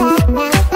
la la la